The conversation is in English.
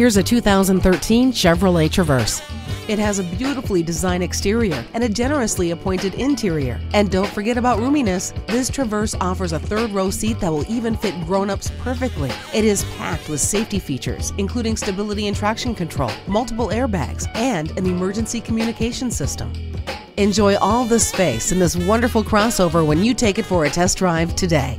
Here's a 2013 Chevrolet Traverse. It has a beautifully designed exterior and a generously appointed interior. And don't forget about roominess. This Traverse offers a third row seat that will even fit grown-ups perfectly. It is packed with safety features, including stability and traction control, multiple airbags, and an emergency communication system. Enjoy all the space in this wonderful crossover when you take it for a test drive today.